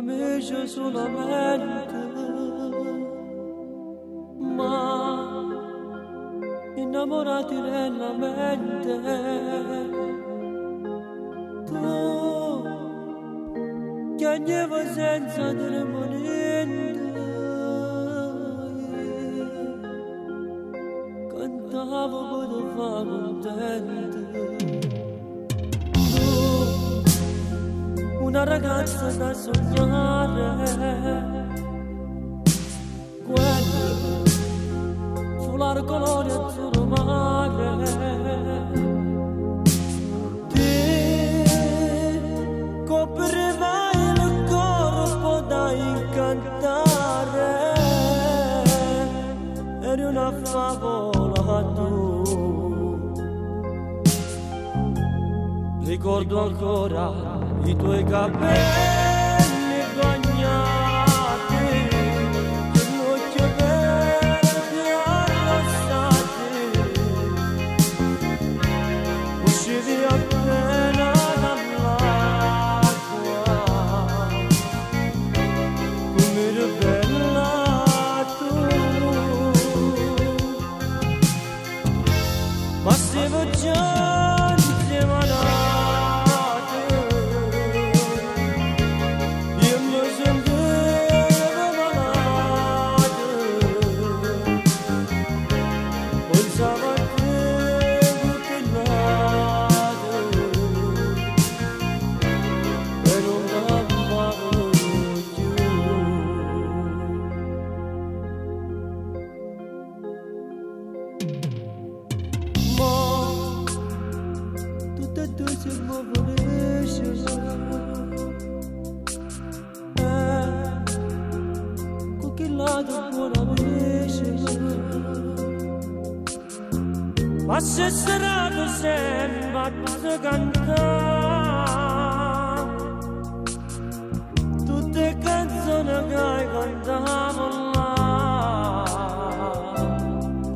amici solamente, ma innamorati nella mente. Tu piangevo senza dire cantavo per far contento. una ragazza da sognare. Quello fu l'arcolore azzurro mare. Ti tu. Ricordo ancora i tuoi capelli حسب الجد مناطق يمزن بمناطق والزمان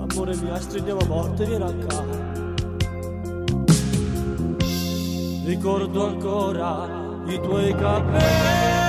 amore mio stringiamo morte vieni a casa ricordo ancora i tuoi capelli